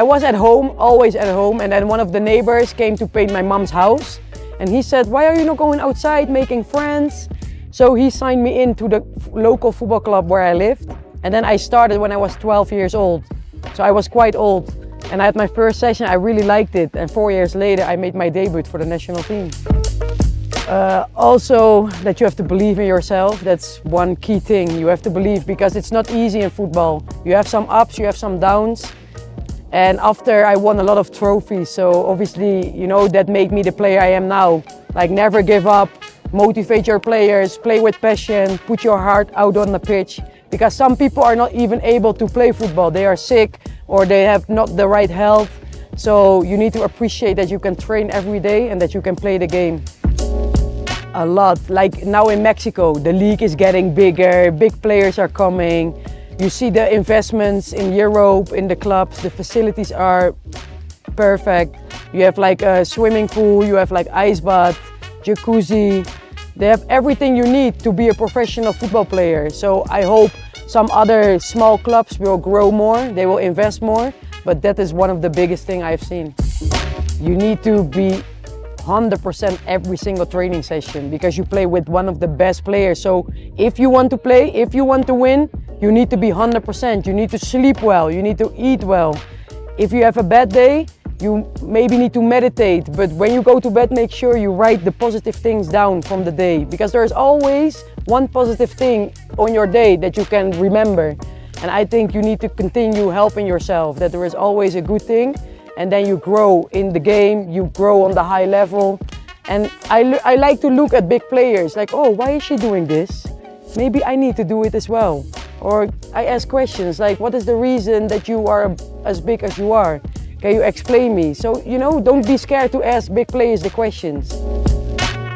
I was at home, always at home, and then one of the neighbors came to paint my mom's house. And he said, why are you not going outside making friends? So he signed me into the local football club where I lived. And then I started when I was 12 years old. So I was quite old. And I had my first session, I really liked it. And four years later, I made my debut for the national team. Uh, also, that you have to believe in yourself. That's one key thing. You have to believe because it's not easy in football. You have some ups, you have some downs. And after I won a lot of trophies, so obviously, you know, that made me the player I am now. Like never give up, motivate your players, play with passion, put your heart out on the pitch. Because some people are not even able to play football. They are sick or they have not the right health. So you need to appreciate that you can train every day and that you can play the game a lot. Like now in Mexico, the league is getting bigger, big players are coming. You see the investments in Europe, in the clubs, the facilities are perfect. You have like a swimming pool, you have like ice bath, jacuzzi. They have everything you need to be a professional football player. So I hope some other small clubs will grow more, they will invest more, but that is one of the biggest thing I've seen. You need to be 100% every single training session because you play with one of the best players. So if you want to play, if you want to win, you need to be 100%. You need to sleep well, you need to eat well. If you have a bad day, you maybe need to meditate, but when you go to bed, make sure you write the positive things down from the day because there's always one positive thing on your day that you can remember. And I think you need to continue helping yourself, that there is always a good thing and then you grow in the game, you grow on the high level. And I, I like to look at big players like, oh, why is she doing this? Maybe I need to do it as well. Or I ask questions like, what is the reason that you are as big as you are? Can you explain me? So, you know, don't be scared to ask big players the questions.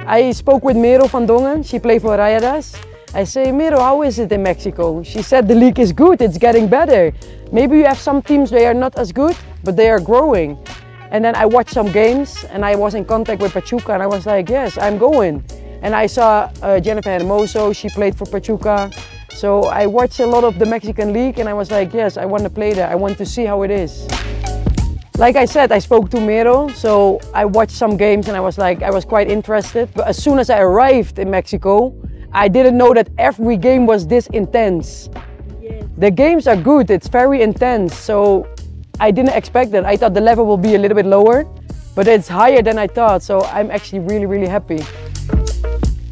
I spoke with Miro van Dongen, she played for Rayadas. I say, Miro, how is it in Mexico? She said the league is good, it's getting better. Maybe you have some teams they are not as good, but they are growing. And then I watched some games and I was in contact with Pachuca and I was like, yes, I'm going. And I saw uh, Jennifer Hermoso, she played for Pachuca. So I watched a lot of the Mexican league and I was like, yes, I want to play there. I want to see how it is. Like I said, I spoke to Miro, so I watched some games and I was like, I was quite interested. But as soon as I arrived in Mexico, I didn't know that every game was this intense. Yes. The games are good, it's very intense. So I didn't expect that. I thought the level will be a little bit lower, but it's higher than I thought. So I'm actually really, really happy.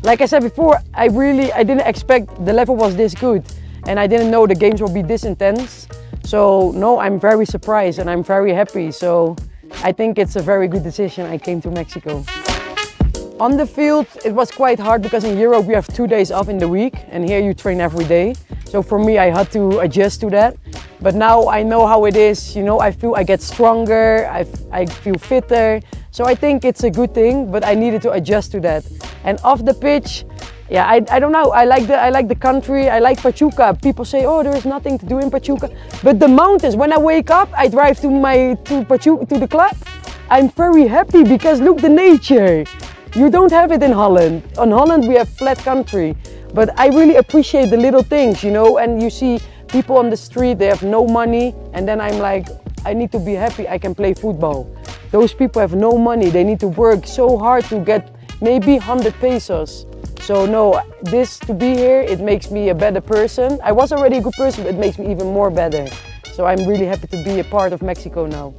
Like I said before, I really, I didn't expect the level was this good. And I didn't know the games will be this intense. So no, I'm very surprised and I'm very happy. So I think it's a very good decision I came to Mexico. On the field, it was quite hard because in Europe we have two days off in the week and here you train every day. So for me, I had to adjust to that. But now I know how it is, you know, I feel I get stronger, I, I feel fitter. So I think it's a good thing, but I needed to adjust to that. And off the pitch, yeah, I, I don't know. I like the I like the country. I like Pachuca. People say, oh, there is nothing to do in Pachuca, but the mountains. When I wake up, I drive to my to Pachuca to the club. I'm very happy because look the nature. You don't have it in Holland. On Holland we have flat country, but I really appreciate the little things, you know. And you see people on the street, they have no money. And then I'm like, I need to be happy I can play football. Those people have no money. They need to work so hard to get maybe 100 pesos. So no, this to be here, it makes me a better person. I was already a good person, but it makes me even more better. So I'm really happy to be a part of Mexico now.